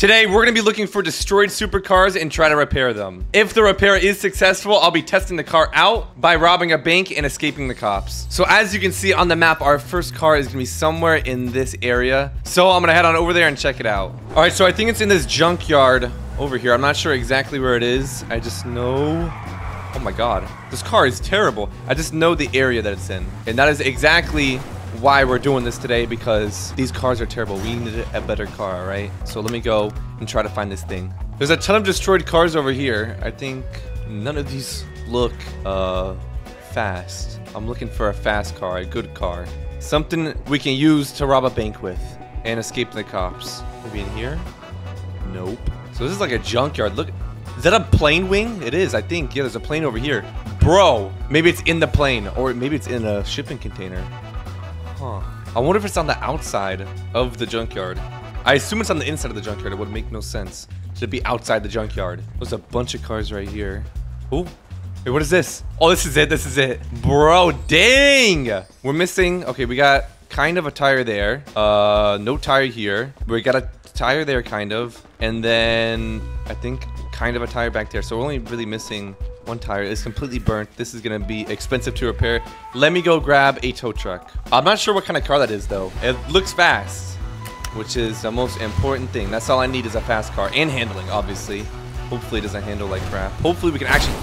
Today, we're gonna be looking for destroyed supercars and try to repair them. If the repair is successful, I'll be testing the car out by robbing a bank and escaping the cops. So as you can see on the map, our first car is gonna be somewhere in this area. So I'm gonna head on over there and check it out. All right, so I think it's in this junkyard over here. I'm not sure exactly where it is. I just know Oh my god. This car is terrible. I just know the area that it's in. And that is exactly why we're doing this today because these cars are terrible. We need a better car, right? So let me go and try to find this thing. There's a ton of destroyed cars over here. I think none of these look uh, fast. I'm looking for a fast car, a good car. Something we can use to rob a bank with and escape the cops. Maybe in here? Nope. So this is like a junkyard. Look, is that a plane wing? It is, I think. Yeah, there's a plane over here. Bro, maybe it's in the plane or maybe it's in a shipping container. Huh. I wonder if it's on the outside of the junkyard. I assume it's on the inside of the junkyard. It would make no sense to be outside the junkyard. There's a bunch of cars right here. Oh, Wait, what is this? Oh, this is it. This is it. Bro, dang. We're missing. Okay, we got kind of a tire there. Uh, no tire here. We got a tire there, kind of. And then I think kind of a tire back there. So we're only really missing one tire. is completely burnt. This is going to be expensive to repair. Let me go grab a tow truck. I'm not sure what kind of car that is, though. It looks fast, which is the most important thing. That's all I need is a fast car. And handling, obviously. Hopefully it doesn't handle like crap. Hopefully we can actually...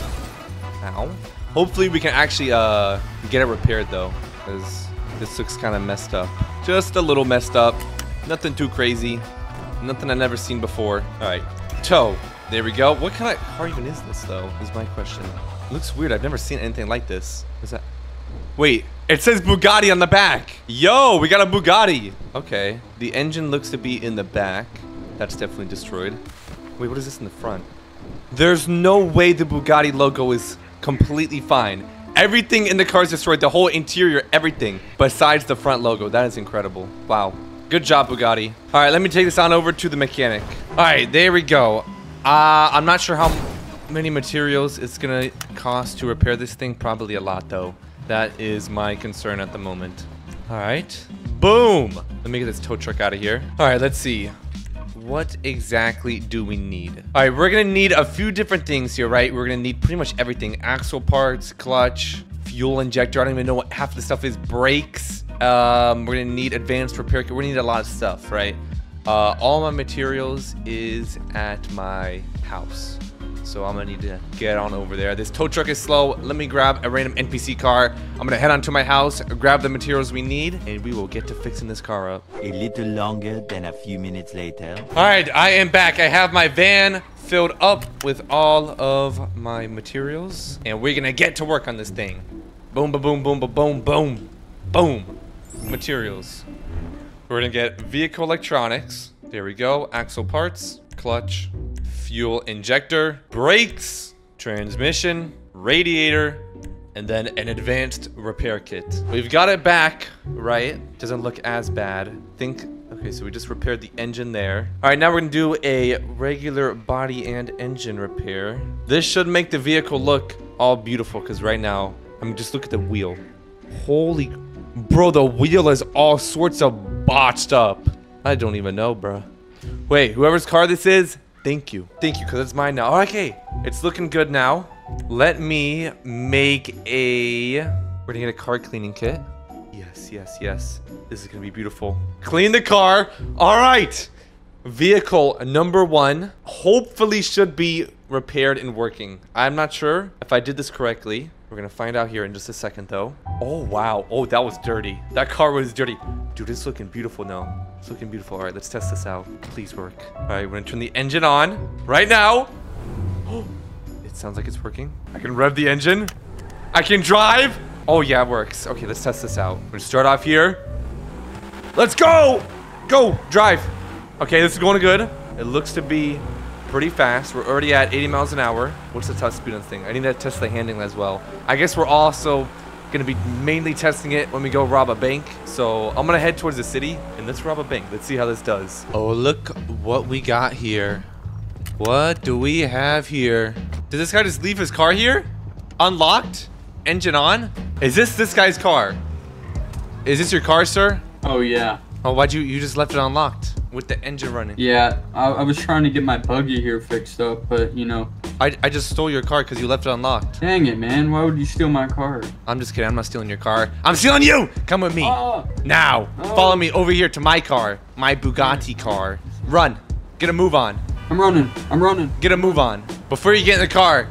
Ow. Hopefully we can actually uh, get it repaired, though. Because this looks kind of messed up. Just a little messed up. Nothing too crazy. Nothing I've never seen before. All right. Tow. There we go. What kind of car even is this, though, is my question. It looks weird. I've never seen anything like this. Is that... Wait, it says Bugatti on the back. Yo, we got a Bugatti. Okay. The engine looks to be in the back. That's definitely destroyed. Wait, what is this in the front? There's no way the Bugatti logo is completely fine. Everything in the car is destroyed. The whole interior, everything. Besides the front logo. That is incredible. Wow. Good job, Bugatti. All right, let me take this on over to the mechanic. All right, there we go. Uh, I'm not sure how many materials it's gonna cost to repair this thing. Probably a lot, though. That is my concern at the moment. All right. Boom. Let me get this tow truck out of here. All right, let's see. What exactly do we need? All right, we're gonna need a few different things here, right? We're gonna need pretty much everything. Axle parts, clutch, fuel injector. I don't even know what half the stuff is. Brakes. Um, we're gonna need advanced repair kit. We're gonna need a lot of stuff, right? Uh, all my materials is at my house. So I'm gonna need to get on over there. This tow truck is slow. Let me grab a random NPC car. I'm gonna head on to my house, grab the materials we need, and we will get to fixing this car up. A little longer than a few minutes later. All right, I am back. I have my van filled up with all of my materials, and we're gonna get to work on this thing. Boom, ba boom, boom, ba boom, boom, boom. Materials. We're gonna get vehicle electronics. There we go. Axle parts, clutch, fuel injector, brakes, transmission, radiator, and then an advanced repair kit. We've got it back, right? Doesn't look as bad. Think, okay, so we just repaired the engine there. All right, now we're gonna do a regular body and engine repair. This should make the vehicle look all beautiful because right now, I mean, just look at the wheel. Holy, bro, the wheel is all sorts of botched up. I don't even know, bro. Wait, whoever's car this is, thank you. Thank you, because it's mine now. Okay, it's looking good now. Let me make a... We're gonna get a car cleaning kit. Yes, yes, yes. This is gonna be beautiful. Clean the car. All right. Vehicle number one hopefully should be repaired and working. I'm not sure if I did this correctly. We're gonna find out here in just a second though. Oh, wow. Oh, that was dirty. That car was dirty. Dude, it's looking beautiful now. It's looking beautiful. All right, let's test this out. Please work. All right, we're gonna turn the engine on right now. Oh, it sounds like it's working. I can rev the engine. I can drive. Oh, yeah, it works. Okay, let's test this out. We're gonna start off here. Let's go. Go, drive. Okay, this is going good. It looks to be pretty fast. We're already at 80 miles an hour. What's the top speed on this thing? I need to test the handling as well. I guess we're also going to be mainly testing it when we go rob a bank. So I'm going to head towards the city and let's rob a bank. Let's see how this does. Oh, look what we got here. What do we have here? Did this guy just leave his car here? Unlocked? Engine on? Is this this guy's car? Is this your car, sir? Oh yeah. Oh, why'd you, you just left it unlocked? With the engine running. Yeah, I, I was trying to get my buggy here fixed up, but you know, I, I just stole your car because you left it unlocked. dang it, man. Why would you steal my car? I'm just kidding. I'm not stealing your car. I'm stealing you. Come with me. Oh, Now, Oh. follow me over here to my car, my Bugatti car. Run. Get a move on. I'm running. I'm running. Get a move on. Before you get in the car.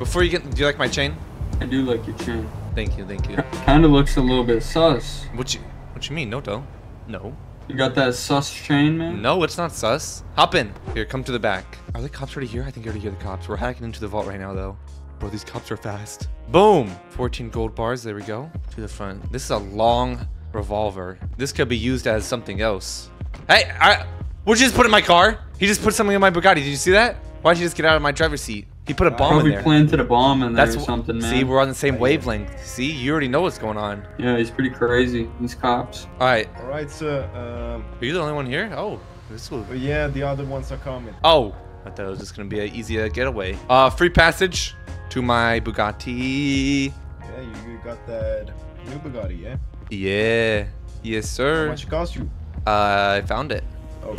Before you get. Do you like my chain? I do like your chain. Thank you. Thank you. Kind of looks a little bit sus. What you What you mean? No, though. No. You got that sus chain, man? No, it's not sus. Hop in. Here, come to the back. Are the cops already here? I think I already hear the cops. We're hacking into the vault right now, though. Bro, these cops are fast. Boom! 14 gold bars. There we go. To the front. This is a long revolver. This could be used as something else. Hey, I, what'd you just put in my car? He just put something in my Bugatti. Did you see that? Why'd you just get out of my driver's seat? He put a bomb in Probably there. planted a bomb in there That's or something, man. See, we're on the same wavelength. See, you already know what's going on. yeah, he's pretty crazy. These cops. All right. All right, sir. Um, Are you the only one here? Oh, this will yeah, the other ones are coming. Oh, I thought it was just gonna be an easy uh, getaway. Uh, free passage to my Bugatti. Yeah, you, you got that new Bugatti, yeah? Yeah, yes sir. How much it cost you? Uh, I found it. Oh,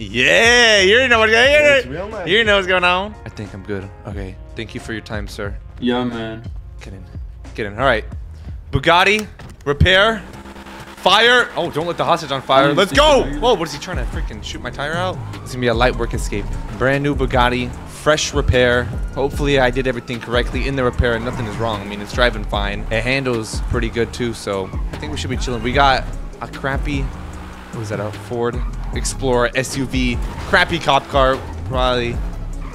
Yeah, you already know what's going on. real nice. You know what's going on. I think I'm good. Okay, thank you for your time, sir. Yeah, man. Get in, get in. All right, Bugatti, repair, fire. Oh, don't let the hostage on fire. Let's go. Whoa, what is he trying to freaking shoot my tire out? It's gonna be a light work escape. Brand new Bugatti, fresh repair. Hopefully I did everything correctly in the repair and nothing is wrong. I mean, it's driving fine. It handles pretty good too, so I think we should be chilling. We got a crappy, what was that, a Ford Explorer SUV, crappy cop car, probably,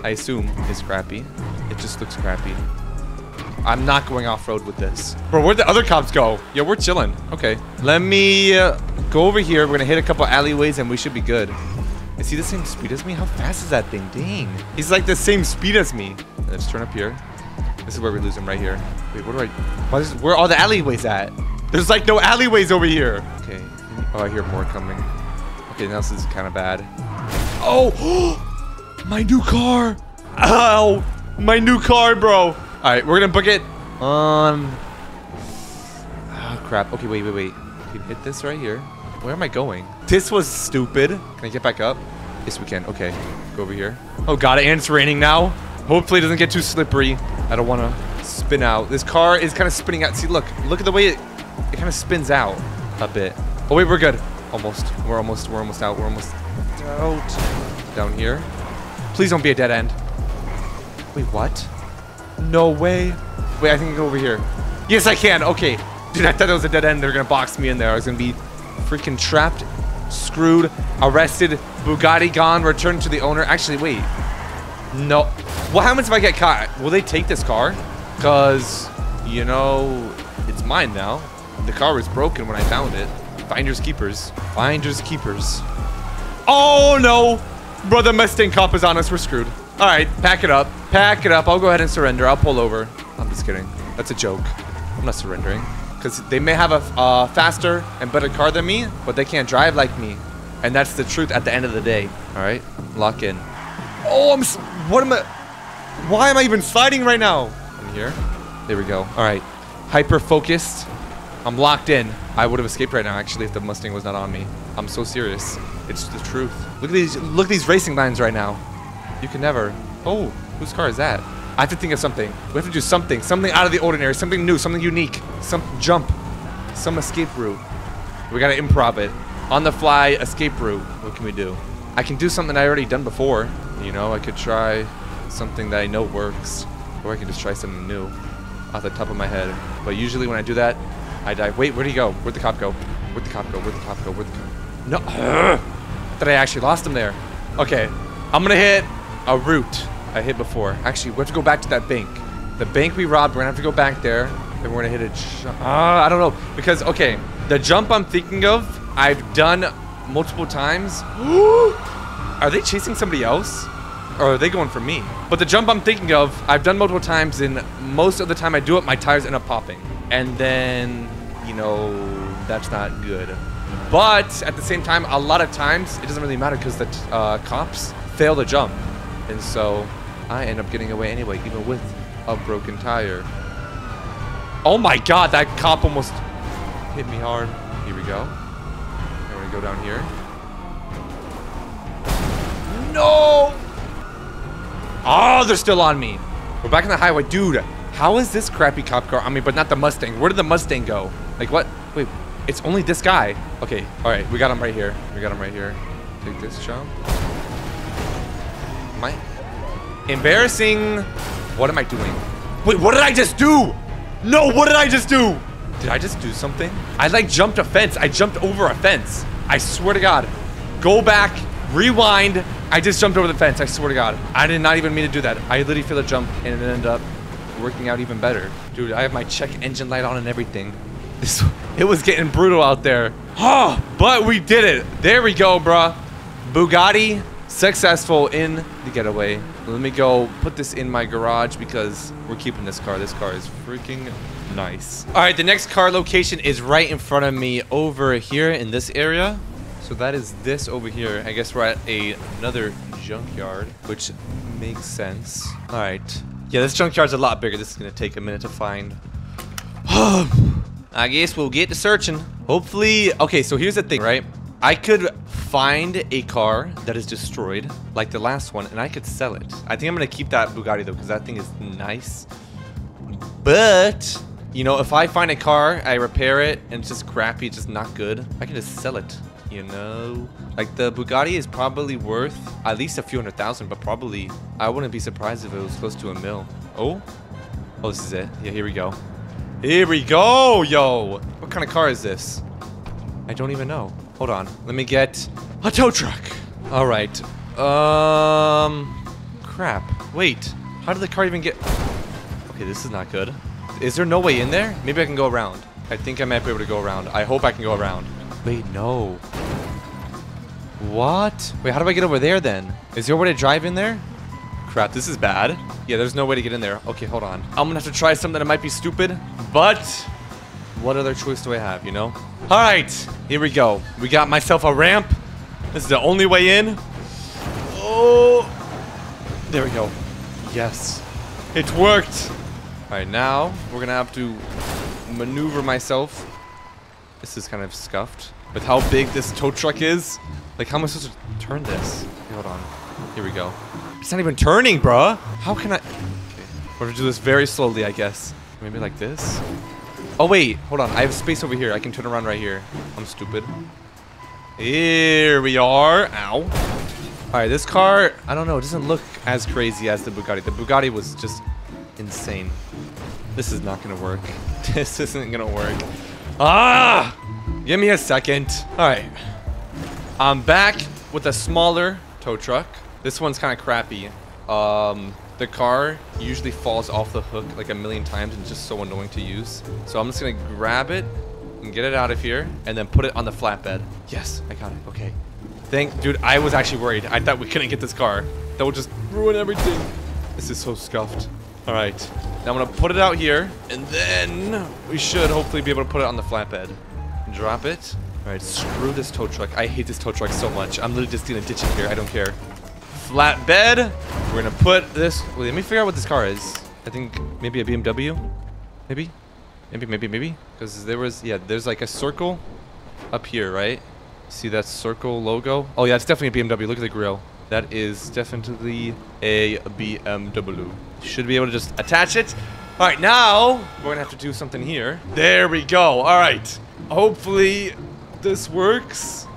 I assume is crappy. It just looks crappy. I'm not going off-road with this. Bro, where'd the other cops go? Yeah, we're chilling. Okay. Let me uh, go over here. We're gonna hit a couple alleyways and we should be good. Is he the same speed as me? How fast is that thing? Dang. He's like the same speed as me. Let's turn up here. This is where we lose him right here. Wait, where do I... Why is, where are all the alleyways at? There's like no alleyways over here. Okay. Oh, I hear more coming. Okay, now this is kind of bad. Oh! my new car! Ow! My new car, bro! Alright, we're gonna book it on... Oh, crap. Okay, wait, wait, wait. Can hit this right here. Where am I going? This was stupid. Can I get back up? Yes, we can. Okay. Go over here. Oh, god, and it's raining now. Hopefully it doesn't get too slippery. I don't want to spin out. This car is kind of spinning out. See, look. Look at the way it, it kind of spins out a bit. Oh, wait, we're good. Almost. We're almost, we're almost out. We're almost out. Down here. Please don't be a dead end. Wait, what? No way. Wait, I think I can go over here. Yes, I can. Okay. Dude, I thought it was a dead end. They're going to box me in there. I was going to be freaking trapped, screwed, arrested, Bugatti gone, returned to the owner. Actually, wait. No. What happens if I get caught? Will they take this car? Because, you know, it's mine now. The car was broken when I found it. Finders keepers. Finders keepers. Oh, no. Brother Mustang cop is on us. We're screwed. All right, pack it up. Pack it up. I'll go ahead and surrender. I'll pull over. I'm just kidding. That's a joke. I'm not surrendering. Because they may have a uh, faster and better car than me, but they can't drive like me. And that's the truth at the end of the day. All right, lock in. Oh, I'm. What am I? Why am I even sliding right now? In here. There we go. All right. Hyper focused. I'm locked in. I would have escaped right now, actually, if the Mustang was not on me. I'm so serious. It's the truth. Look at these. Look at these racing lines right now. You can never. Oh, whose car is that? I have to think of something. We have to do something. Something out of the ordinary. Something new. Something unique. Some jump. Some escape route. We gotta improv it. On the fly escape route. What can we do? I can do something I already done before. You know, I could try something that I know works. Or I can just try something new off the top of my head. But usually when I do that, I die. Wait, where'd he go? Where'd the cop go? Where'd the cop go? Where'd the cop go? Where'd the cop No. that I actually lost him there. Okay. I'm gonna hit a route I hit before. Actually, we have to go back to that bank. The bank we robbed, we're gonna have to go back there. Then we're gonna hit a. Uh, I don't know. Because, okay, the jump I'm thinking of, I've done multiple times. are they chasing somebody else? Or are they going for me? But the jump I'm thinking of, I've done multiple times, and most of the time I do it, my tires end up popping. And then, you know, that's not good. But at the same time, a lot of times, it doesn't really matter because the uh, cops fail to jump. And so I end up getting away anyway, even with a broken tire. Oh my god, that cop almost hit me hard. Here we go. I'm gonna go down here. no! Oh, they're still on me. We're back on the highway. Dude, how is this crappy cop car on me, but not the Mustang? Where did the Mustang go? Like, what? Wait, it's only this guy. Okay, all right, we got him right here. We got him right here. Take this jump. I? Embarrassing. What am I doing? Wait, what did I just do? No, what did I just do? Did I just do something? I like jumped a fence. I jumped over a fence. I swear to God. Go back, rewind. I just jumped over the fence. I swear to God. I did not even mean to do that. I literally feel a jump and it ended up working out even better. Dude, I have my check engine light on and everything. This, it was getting brutal out there. Oh, but we did it. There we go, bruh. Bugatti successful in the getaway. Let me go put this in my garage because we're keeping this car. This car is freaking nice. All right, the next car location is right in front of me over here in this area. So that is this over here. I guess we're at a, another junkyard, which makes sense. All right. Yeah, this junkyard's a lot bigger. This is going to take a minute to find. I guess we'll get to searching. Hopefully, okay, so here's the thing, right? I could find a car that is destroyed, like the last one, and I could sell it. I think I'm gonna keep that Bugatti though, because that thing is nice. But, you know, if I find a car, I repair it, and it's just crappy, just not good, I can just sell it, you know? Like, the Bugatti is probably worth at least a few hundred thousand, but probably, I wouldn't be surprised if it was close to a mil. Oh? Oh, this is it. Yeah, here we go. Here we go, yo! What kind of car is this? I don't even know. Hold on. Let me get a tow truck. All right. Um, crap. Wait. How did the car even get? Okay, this is not good. Is there no way in there? Maybe I can go around. I think I might be able to go around. I hope I can go around. Wait, no. What? Wait, how do I get over there then? Is there a way to drive in there? Crap, this is bad. Yeah, there's no way to get in there. Okay, hold on. I'm gonna have to try something that might be stupid, but what other choice do I have, you know? All right, here we go. We got myself a ramp. This is the only way in. Oh, there we go. Yes, it worked. All right, now we're gonna have to maneuver myself. This is kind of scuffed. With how big this tow truck is, like how am I supposed to turn this? Hold on. Here we go. It's not even turning, bruh. How can I? Okay, we're gonna do this very slowly, I guess. Maybe like this. Oh wait, hold on. I have space over here. I can turn around right here. I'm stupid. Here we are. Ow. All right, this car, I don't know, it doesn't look as crazy as the Bugatti. The Bugatti was just insane. This is not gonna work. This isn't gonna work. Ah! Give me a second. All right. I'm back with a smaller tow truck. This one's kind of crappy. Um, the car usually falls off the hook like a million times and it's just so annoying to use. So I'm just gonna grab it and get it out of here and then put it on the flatbed. Yes, I got it. Okay. Thank, dude, I was actually worried. I thought we couldn't get this car. That would just ruin everything. This is so scuffed. All right. Now I'm gonna put it out here and then we should hopefully be able to put it on the flatbed. Drop it. All right, screw this tow truck. I hate this tow truck so much. I'm literally just gonna ditch it here. I don't care. Flatbed. We're gonna put this. Wait, let me figure out what this car is. I think maybe a BMW. Maybe. Maybe, maybe, maybe. Because there was, yeah, there's like a circle up here, right? See that circle logo? Oh yeah, it's definitely a BMW. Look at the grill. That is definitely a BMW. Should be able to just attach it. All right, now we're gonna have to do something here. There we go. All right. Hopefully this works.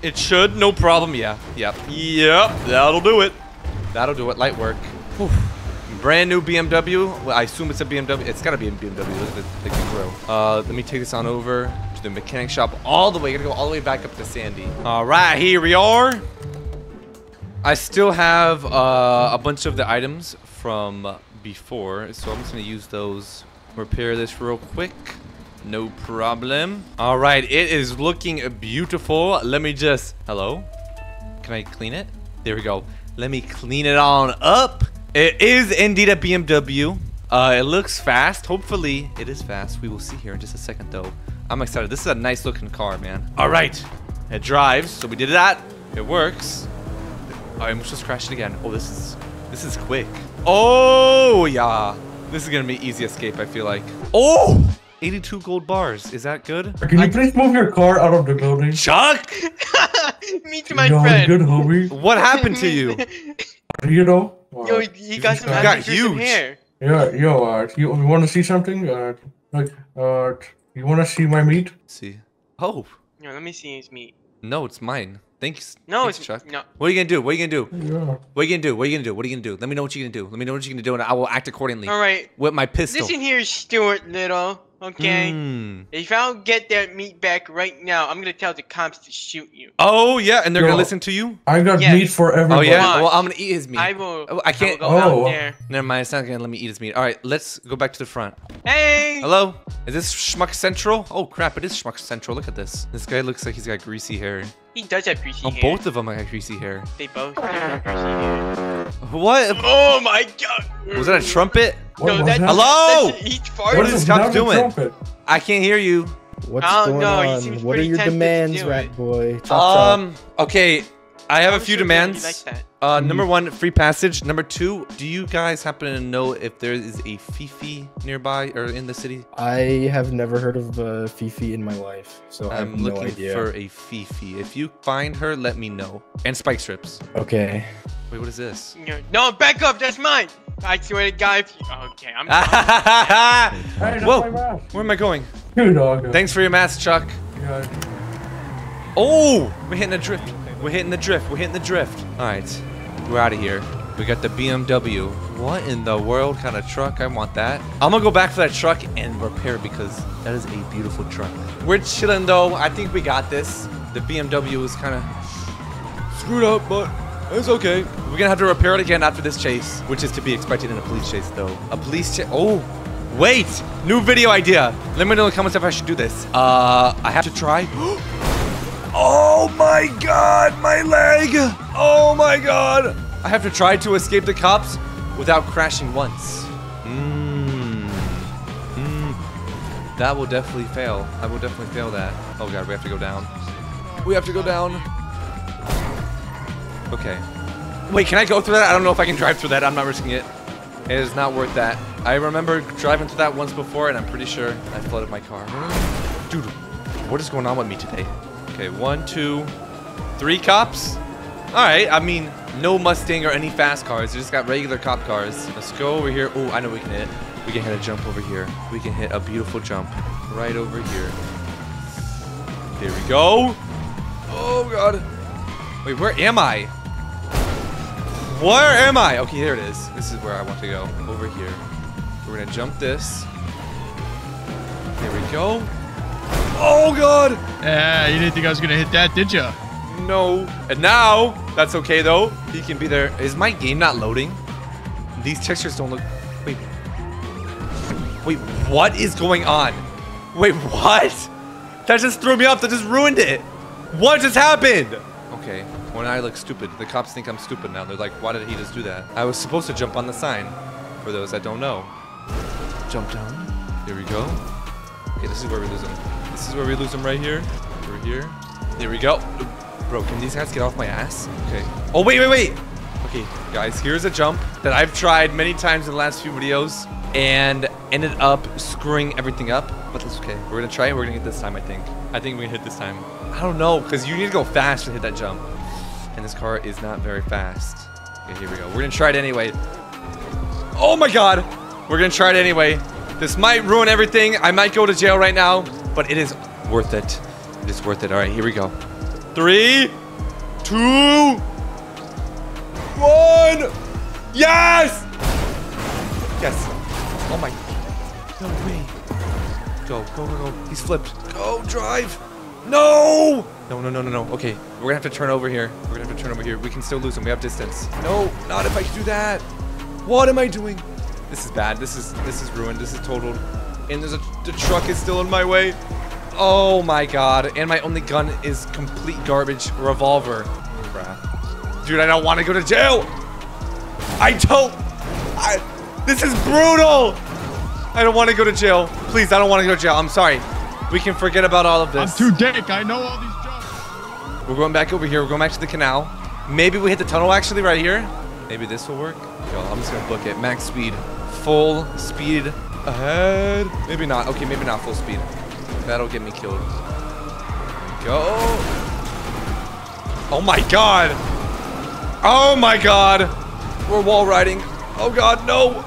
It should, no problem. Yeah, yep, yep. That'll do it. That'll do it. Light work. Whew. Brand new BMW. Well, I assume it's a BMW. It's gotta be a BMW. The, the grill. Uh, let me take this on over to the mechanic shop all the way. Gotta go all the way back up to Sandy. All right, here we are. I still have uh, a bunch of the items from before, so I'm just gonna use those. Repair this real quick. No problem. All right, it is looking beautiful. Let me just, hello? Can I clean it? There we go. Let me clean it on up. It is indeed a BMW. Uh, it looks fast. Hopefully it is fast. We will see here in just a second though. I'm excited. This is a nice looking car, man. All right, it drives. So we did that. It works. I almost just crashed it again. Oh, this is, this is quick. Oh, yeah. This is gonna be easy escape, I feel like. Oh! 82 gold bars. Is that good? Can you please move your car out of the building? Chuck! Meet my Yo, friend. good homie. What happened to you? You know. Yo, uh, he, he got some got happy for some huge. hair. Yeah, yo, uh, you, you want to see something? Uh, like, uh, you want to see my meat? Let's see. Oh, Yo, let me see his meat. no, it's mine. Thanks. No, Thanks, it's Chuck. no. What are you gonna do? What are you gonna do? Yeah. What are you gonna do? What are you gonna do? What are you gonna do? Let me know what you're gonna do. Let me know what you're gonna do, and I will act accordingly All right. with my pistol. Listen here, Stuart Little. Okay. Mm. If I don't get that meat back right now, I'm gonna tell the cops to shoot you. Oh yeah, and they're Yo. gonna listen to you. I got Yes. meat for Oh yeah. Well, I'm gonna eat his meat. I will. Oh, I can't. I will go Oh. out there. Never mind. It's not gonna let me eat his meat. All right, let's go back to the front. Hey. Hello? Is this Schmuck Central? Oh crap! It is Schmuck Central. Look at this. This guy looks like he's got greasy hair. He does have greasy Oh, hair. both of them have greasy hair. They both have greasy hair. What? Oh my god. Was that a trumpet? What No, that's. Hello? That's, he's What farting. is is Scott that doing? Trumpet? I can't hear you. What's I going know, on? What are your demands, rat boy? Chop, chop. Um. Okay. I have a I'm few sure demands. likes that. Uh, number one, free passage. Number two, do you guys happen to know if there is a Fifi nearby or in the city? I have never heard of uh, Fifi in my life, so I have I'm no looking idea. for a Fifi. If you find her, let me know. And spike strips. Okay. Wait, what is this? No, no, back up. That's mine. I swear to God. If you, okay, I'm. Hey, Whoa. Where am I going? Here, dog. Thanks for your mask, Chuck. Yeah. Oh, we're hitting the drift. We're hitting the drift. We're hitting the drift. All right, we're out of here. We got the BMW. What in the world kind of truck? I want that. I'm gonna go back for that truck and repair it because that is a beautiful truck. We're chilling though. I think we got this. The BMW is kind of screwed up, but it's okay. We're gonna have to repair it again after this chase, which is to be expected in a police chase though. A police chase. Oh, wait. New video idea. Let me know in the comments if I should do this. Uh, I have to try. Oh my god, my leg! Oh my god! I have to try to escape the cops without crashing once. Mmm. Mmm. That will definitely fail. I will definitely fail that. Oh god, we have to go down. We have to go down. Okay. Wait, can I go through that? I don't know if I can drive through that. I'm not risking it. It is not worth that. I remember driving through that once before, and I'm pretty sure I flooded my car. Dude, what is going on with me today? Okay, one, two, three cops. All right, I mean, no Mustang or any fast cars. They just got regular cop cars. Let's go over here. Oh, I know we can hit. We can hit a jump over here. We can hit a beautiful jump right over here. Here we go. Oh, God. Wait, where am I? Where am I? Okay, here it is. This is where I want to go. Over here. We're to jump this. Here we go. Oh, God. Yeah, you didn't think I was gonna hit that, did ya? No. And now, that's okay though. He can be there. Is my game not loading? These textures don't look. Wait. Wait, what is going on? Wait, what? That just threw me off. That just ruined it. What just happened? Okay. When I look stupid, the cops think I'm stupid now. They're like, why did he just do that? I was supposed to jump on the sign. For those that don't know. Jump down. Here we go. Okay, this is where we lose him. This is where we lose him right here. Over here. There we go. Bro, can these guys get off my ass? Okay. Oh, wait, wait, wait. Okay, guys, here's a jump that I've tried many times in the last few videos and ended up screwing everything up, but that's okay. We're gonna try it. We're gonna get this time, I think. I think we're gonna hit this time. I don't know, because you need to go fast to hit that jump. And this car is not very fast. Okay, here we go. We're gonna try it anyway. Oh my god! We're gonna try it anyway. This might ruin everything. I might go to jail right now, but it is worth it. It is worth it. All right, here we go. Three, two, one. Yes! Yes. Oh my. No way. Go, go, go, go. He's flipped. Go, drive. No! No, no, no, no, no. Okay, we're gonna have to turn over here. We're gonna have to turn over here. We can still lose him. We have distance. No, not if I can do that. What am I doing? This is bad. This is this is ruined. This is totaled. And there's a the truck is still in my way. Oh my god. And my only gun is complete garbage revolver. Crap. Dude, I don't want to go to jail. I don't. I, this is brutal. I don't want to go to jail. Please, I don't want to go to jail. I'm sorry. We can forget about all of this. I'm too dick. I know all these jumps. We're going back over here. We're going back to the canal. Maybe we hit the tunnel actually right here. Maybe this will work. Yo, I'm just gonna book it. Max speed. Full speed ahead. Maybe not. Okay, maybe not full speed. That'll get me killed. Go. Oh my god. Oh my god. We're wall riding. Oh god, no.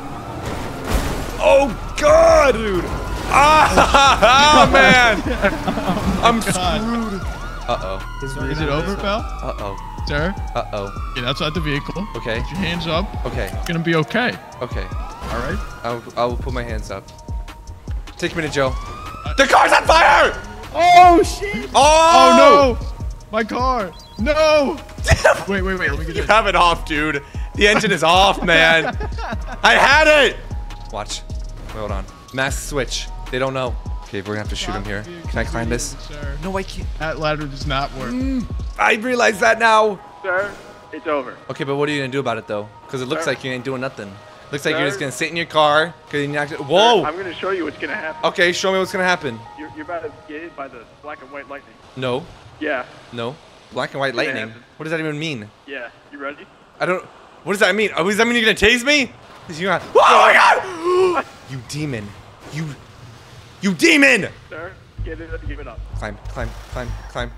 Oh god, dude. Ah, man. I'm screwed. Uh-oh. Is it over, pal? Uh-oh. Sir? Uh-oh. Get outside the vehicle. Okay. Put your hands up. Okay. It's gonna be okay. Okay. All right. I'll, I'll put my hands up. Take me to Joe. Uh, the car's on fire! Oh shit! Oh! Oh no! My car! No! wait, wait, wait. Let me get You this. have it off, dude. The engine is off, man. I had it. Watch. Wait, hold on. Mass switch. They don't know. Okay, we're gonna have to shoot him here. Can I climb this? No, I can't. That ladder does not work. Mm. I realize that now. Sir, it's over. Okay, but what are you gonna do about it though? Because it looks Sir. like you ain't doing nothing. Looks like you're just gonna sit in your car. Cause you're not gonna- I'm gonna show you what's gonna happen. Okay, show me what's gonna happen. You're, you're about to get hit by the black and white lightning. No, Yeah, no. Black and white gonna lightning. What does that even mean? yeah. You ready? I don't. What does that mean? Oh, does that mean you're gonna tase me? Is you gonna? Oh my god! you demon! You, you demon! Sir, get it. Give it up. Climb, climb, climb, climb.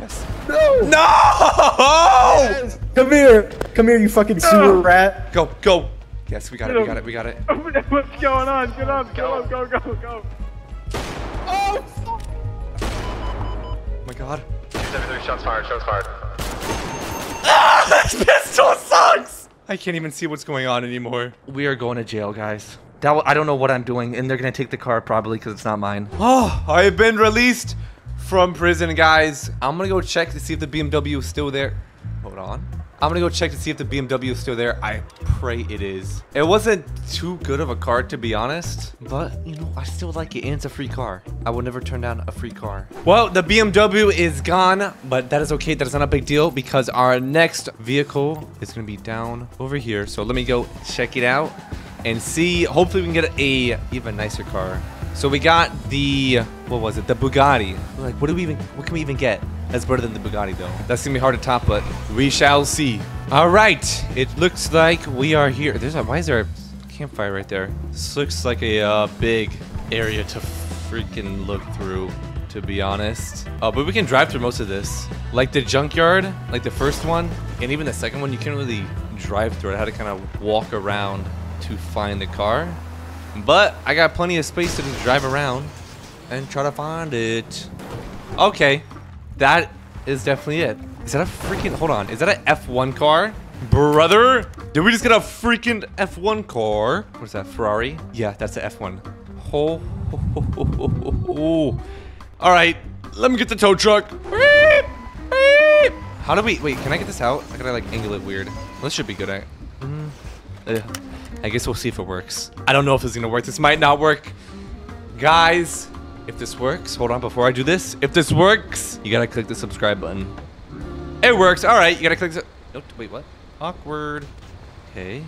Yes. No! No! Come here! Come here, you fucking sewer rat! Go, go. Yes, we got it. We got it. We got it. What's going on? Get up, go, go, go, go. Oh my god. shots fired. Shots fired. Ah, this pistol sucks. I can't even see what's going on anymore. We are going to jail, guys. That I don't know what I'm doing, and they're gonna take the car probably because it's not mine. Oh, I have been released from prison, guys. I'm gonna go check to see if the BMW is still there. Hold on. I'm gonna go check to see if the BMW is still there. I pray it is. It wasn't too good of a car, to be honest. But, you know, I still like it, and it's a free car. I will never turn down a free car. Well, the BMW is gone, but that is okay. That is not a big deal because our next vehicle is gonna be down over here. So let me go check it out and see. Hopefully we can get a even nicer car. So we got the, what was it? The Bugatti. We're like, what do we even, what can we even get? That's better than the Bugatti though. That's gonna be hard to top, but we shall see. All right, it looks like we are here. There's a, why is there a campfire right there? This looks like a uh, big area to freaking look through, to be honest. Oh, but we can drive through most of this. Like the junkyard, like the first one, and even the second one, you can't really drive through it. I had to kind of walk around to find the car. But I got plenty of space to just drive around and try to find it. Okay, that is definitely it. Is that a freaking, hold on, is that an F1 car? Brother, did we just get a freaking F1 car? What is that, Ferrari? Yeah, that's the F1. Oh, All right, let me get the tow truck. How do we, wait, can I get this out? I gotta like angle it weird. This should be good. I, mm. I guess we'll see if it works. I don't know if is gonna work. This might not work. Guys, if this works, hold on before I do this. If this works, you gotta click the subscribe button. It works. All right, you gotta click the. Oh, wait, what? Awkward. Okay.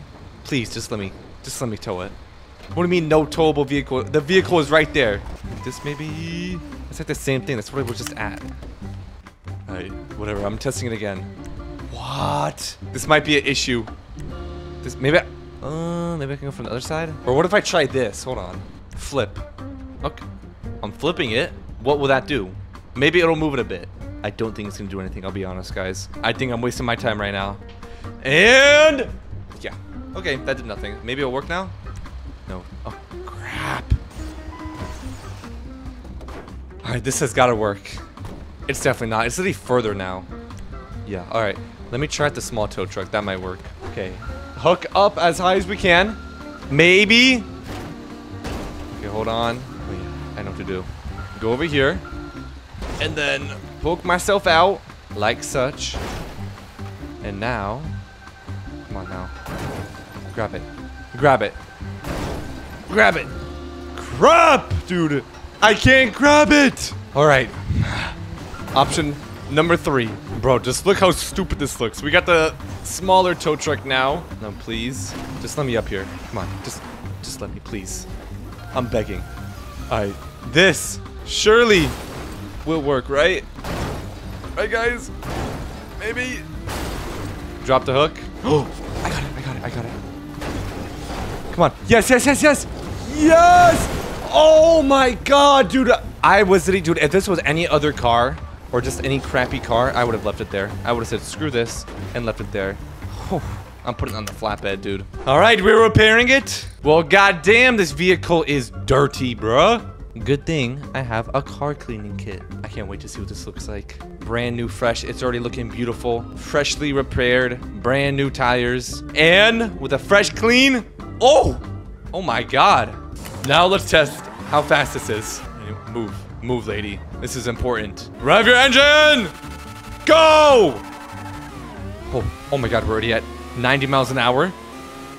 Please, just let me, just let me tow it. What do you mean, no towable vehicle? The vehicle is right there. This maybe. It's like the same thing. That's what I was just at. All right, whatever. I'm testing it again. What? This might be an issue. This maybe. Uh, maybe I can go from the other side. Or what if I try this? Hold on. Flip. Okay. I'm flipping it. What will that do? Maybe it'll move it a bit. I don't think it's gonna do anything. I'll be honest, guys. I think I'm wasting my time right now. And yeah. Okay, that did nothing. Maybe it'll work now. No. Oh crap. All right, this has got to work. It's definitely not. It's literally further now. Yeah. All right. Let me try out the small tow truck. That might work. Okay. Hook up as high as we can. Maybe. Okay, hold on. Wait, I know what to do. Go over here. And then poke myself out like such. And now. Come on now. Grab it. Grab it. Grab it. Crap, dude. I can't grab it. All right. Option number three. Bro, just look how stupid this looks. We got the smaller tow truck now. No, please. Just let me up here. Come on. Just, just let me, please. I'm begging. Right. This surely will work, right? Right, guys? Maybe. Drop the hook. Oh, I got it. I got it. I got it. Come on. Yes, yes, yes, yes. Yes. Oh my god, dude. I was dude, if this was any other car, or just any crappy car, I would have left it there. I would have said, screw this, and left it there. Whew. I'm putting it on the flatbed, dude. All right, we're repairing it. Well, goddamn, this vehicle is dirty, bruh. Good thing I have a car cleaning kit. I can't wait to see what this looks like. Brand new, fresh. It's already looking beautiful. Freshly repaired. Brand new tires. And with a fresh clean. Oh! Oh my god. Now let's test how fast this is. Move. Move, lady. This is important. Rev your engine! Go! Oh, oh my god, we're already at 90 miles an hour.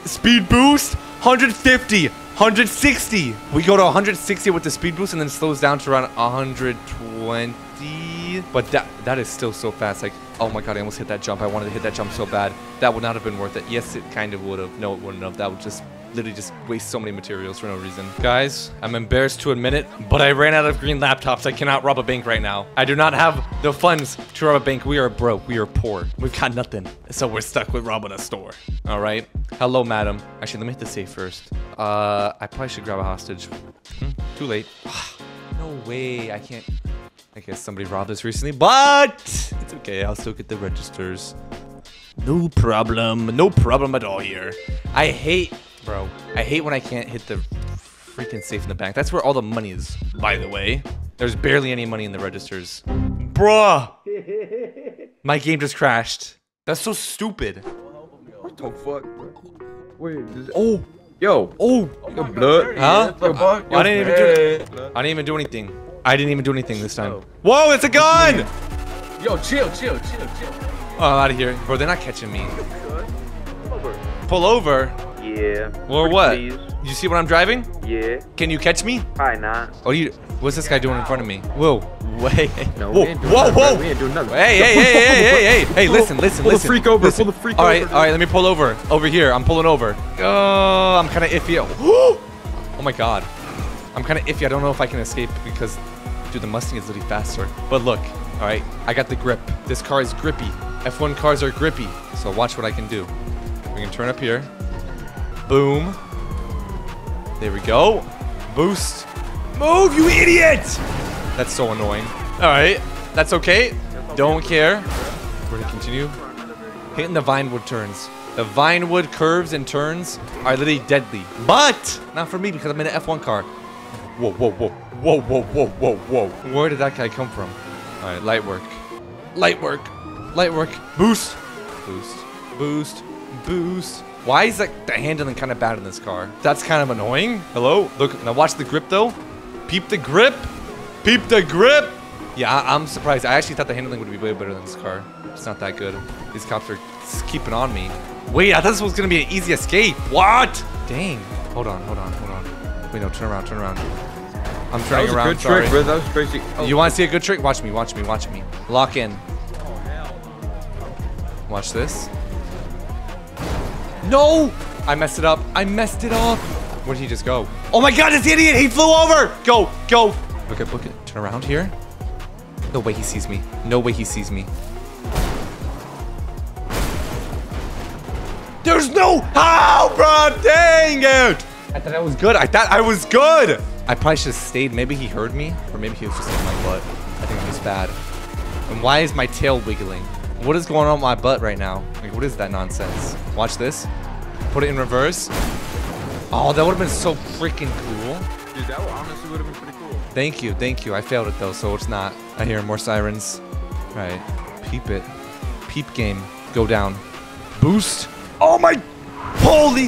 Speed boost, 150, 160. We go to 160 with the speed boost and then slows down to around 120. But that that is still so fast. Like, oh my god, I almost hit that jump. I wanted to hit that jump so bad. That would not have been worth it. Yes, it kind of would have. No, it wouldn't have. That would just literally just waste so many materials for no reason. Guys, I'm embarrassed to admit it, but I ran out of green laptops. I cannot rob a bank right now. I do not have the funds to rob a bank. We are broke. We are poor. We've got nothing. So we're stuck with robbing a store. All right. Hello, madam. Actually, let me hit the safe first. Uh, I probably should grab a hostage. Hmm, too late. no way. I can't. I guess somebody robbed us recently, but it's okay. I'll still get the registers. No problem. No problem at all here. I hate, bro. I hate when I can't hit the freaking safe in the bank. That's where all the money is, by the way. There's barely any money in the registers. Bruh. My game just crashed. That's so stupid. What the fuck? Wait, is it- Oh. yo, Oh. yo, blood. Huh? Yo, blood. I didn't even do Hey. I didn't even do anything. I didn't even do anything this time. Whoa, it's a gun! Yo, chill, chill, chill, chill. Oh, I'm out of here. Bro, they're not catching me. Pull over? Yeah. Or what? Please. You see what I'm driving? Yeah. Can you catch me? Probably not. Oh, you. What's this guy doing in front of me? Whoa. Wait. No, whoa. we ain't doing whoa. nothing, bro. Whoa. We ain't doing nothing. Hey, hey, hey, hey, hey, hey, hey. Listen, listen, Pull the listen. freak over, Listen. pull the freak all right, over, All right, let me pull over. Over here. I'm pulling over. Oh, I'm kind of iffy. oh my god. I'm kind of iffy. I don't know if I can escape because, dude, the Mustang is literally faster. But look. All right. I got the grip. This car is grippy. F1 cars are grippy. So watch what I can do. We can turn up here. Boom. There we go. Boost. Move, you idiot! That's so annoying. All right, that's okay. Don't care. We're gonna continue. Hitting the Vinewood turns. The Vinewood curves and turns are literally deadly. But not for me because I'm in an F1 car. Whoa, whoa, whoa, whoa, whoa, whoa, whoa, whoa. Where did that guy come from? All right, light work. Light work. Light work. Boost. Boost. Boost. Boost. Why is like the handling kind of bad in this car? That's kind of annoying. Hello? Look, now watch the grip though. Peep the grip. Peep the grip. Yeah, I I'm surprised. I actually thought the handling would be way better than this car. It's not that good. These cops are keeping on me. Wait, I thought this was gonna be an easy escape. What? Dang. Hold on, hold on, hold on. Wait, no, turn around, turn around. I'm turning around. good sorry. trick, bro. That was crazy. Oh, You want to see a good trick? Watch me, watch me, watch me. Lock in. Watch this. No! I messed it up. I messed it up. Where did he just go? Oh my god, this idiot! He flew over! Go, go! Look at, look at, turn around here. No way he sees me. No way he sees me. There's no how, bro! Dang it! I thought I was good. I thought I was good. I probably should have stayed. Maybe he heard me, or maybe he was just on my butt. I think just bad. And why is my tail wiggling? What is going on with my butt right now? Like, what is that nonsense? Watch this. Put it in reverse. Oh, that would have been so freaking cool. dude, that honestly would have been pretty cool. Thank you, thank you. I failed it though, so it's not. I hear more sirens. All right, peep it. Peep game. Go down. Boost. Oh my! Holy!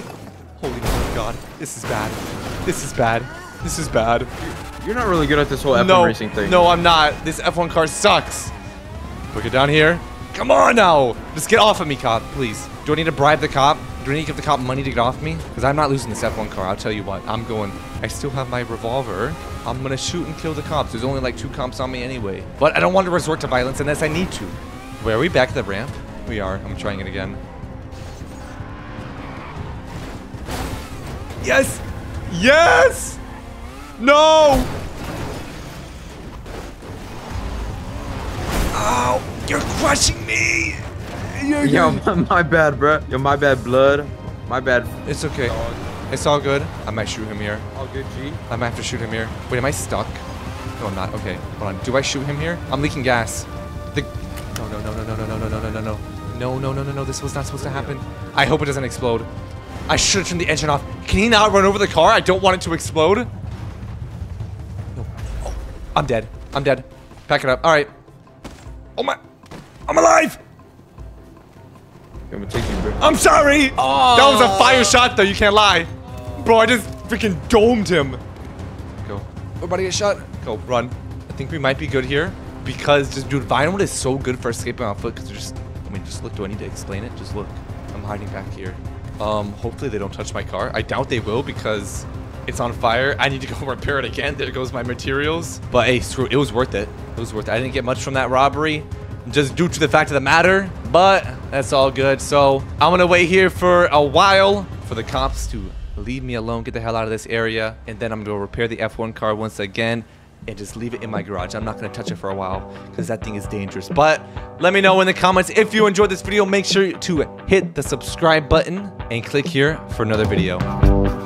Holy God! This is bad. This is bad. This is bad. You're not really good at this whole F1 no, racing thing. no, I'm not. This F1 car sucks. Look it down here. Come on now. Just get off of me, cop, please. Do I need to bribe the cop? Do I need to give the cop money to get off me? Because I'm not losing this F1 car. I'll tell you what. I'm going. I still have my revolver. I'm going to shoot and kill the cops. There's only like two cops on me anyway. But I don't want to resort to violence unless I need to. Where are we? Back at the ramp? We are. I'm trying it again. Yes! Yes! No! Ow! You're crushing me! You're, Yo, my, my bad, bro. Yo, my bad, blood. My bad. It's okay. It's all good. I might shoot him here. All good, G. I might have to shoot him here. Wait, am I stuck? No, I'm not. Okay, hold on. Do I shoot him here? I'm leaking gas. The... No, no, no, no, no, no, no, no, no, no, no, no. No, no, no, no, no. This was not supposed to happen. I hope it doesn't explode. I should have turned the engine off. Can he not run over the car? I don't want it to explode. No. Oh, I'm dead. I'm dead. Pack it up. All right. Oh my. I'm alive. I'm take you, bro. I'm sorry. That was a fire shot, though. You can't lie. Bro, I just freaking domed him. Go. We're about to get shot. Go. Run. I think we might be good here. Because, just, dude, Vinewood is so good for escaping on foot. Because just, I mean, just look. Do I need to explain it? Just look. I'm hiding back here. Um, hopefully they don't touch my car. I doubt they will because it's on fire. I need to go repair it again. There goes my materials. But hey, screw it. it. was worth it. It was worth it. I didn't get much from that robbery just due to the fact of the matter, but that's all good. So I'm gonna wait here for a while for the cops to leave me alone, get the hell out of this area, and then I'm gonna repair the F1 car once again and just leave it in my garage. I'm not gonna touch it for a while because that thing is dangerous. But let me know in the comments if you enjoyed this video. Make sure to hit the subscribe button and click here for another video.